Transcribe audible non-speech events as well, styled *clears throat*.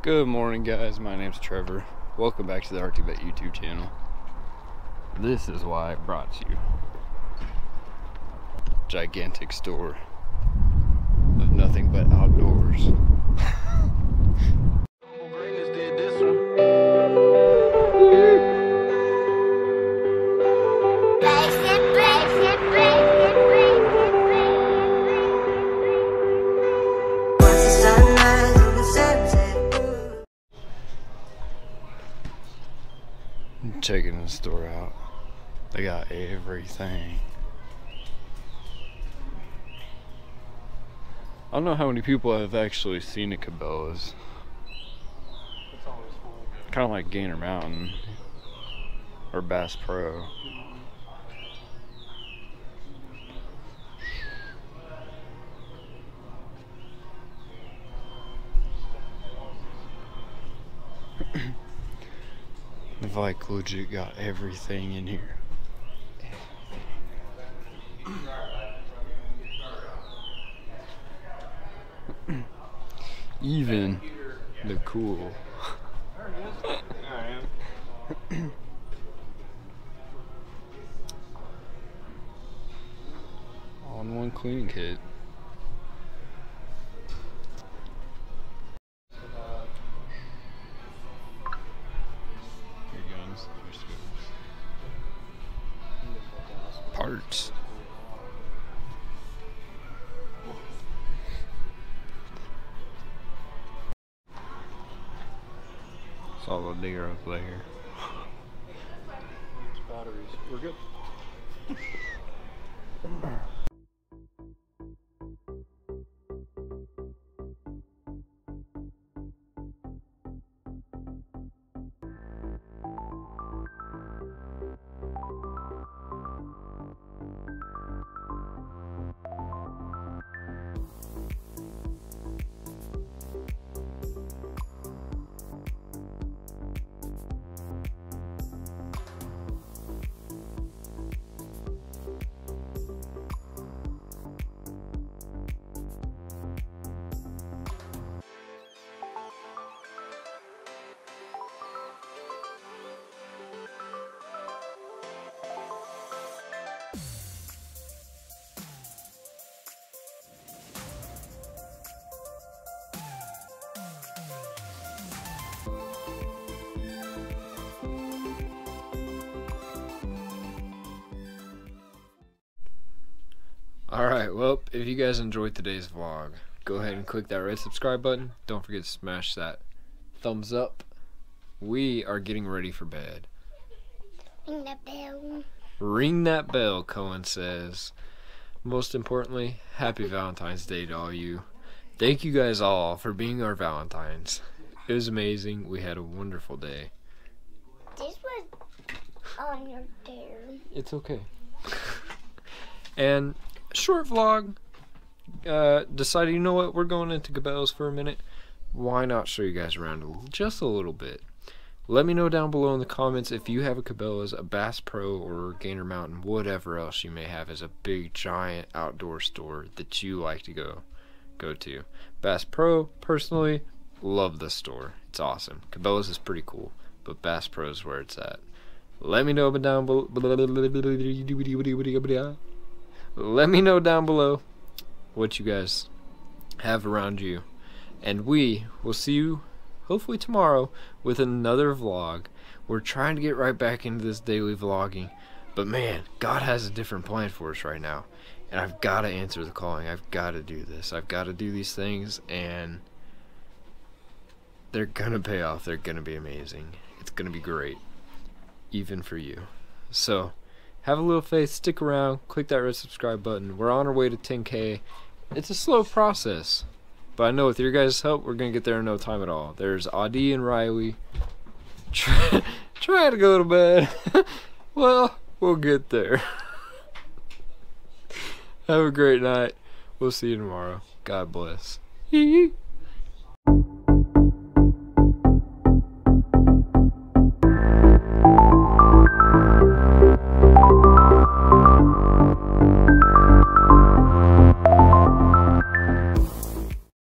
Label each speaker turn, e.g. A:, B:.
A: Good morning guys, my name's Trevor. Welcome back to the Arctic Vette YouTube channel. This is why I brought you. Gigantic store checking the store out. They got everything. I don't know how many people have actually seen a Cabela's. Kind of like Gander Mountain or Bass Pro. *clears throat* They've like legit got everything in here. *clears throat* Even the cool. *laughs* All in one cleaning kit. Parts. Saw the deer up there.
B: batteries. We're good. *laughs*
A: Alright, well, if you guys enjoyed today's vlog, go ahead and click that red subscribe button. Don't forget to smash that thumbs up. We are getting ready for bed.
C: Ring the bell.
A: Ring that bell, Cohen says. Most importantly, happy Valentine's Day to all you. Thank you guys all for being our Valentines. It was amazing. We had a wonderful day.
C: This was on your dare.
A: It's okay. *laughs* and short vlog. Uh, decided, you know what, we're going into Cabela's for a minute. Why not show you guys around a- just a little bit? Let me know down below in the comments if you have a Cabela's, a Bass Pro, or Gander Mountain, whatever else you may have as a big giant outdoor store that you like to go go to. Bass Pro, personally, love the store. It's awesome. Cabela's is pretty cool, but Bass Pro is where it's at. Let me know down below. Let me know down below what you guys have around you. And we will see you hopefully tomorrow with another vlog. We're trying to get right back into this daily vlogging. But man, God has a different plan for us right now. And I've got to answer the calling. I've got to do this. I've got to do these things. And they're going to pay off. They're going to be amazing. It's going to be great. Even for you. So, have a little faith. Stick around. Click that red subscribe button. We're on our way to 10K. It's a slow process. But I know with your guys' help, we're going to get there in no time at all. There's Audie and Riley *laughs* try, trying to go to bed. *laughs* well, we'll get there. *laughs* Have a great night. We'll see you tomorrow. God bless.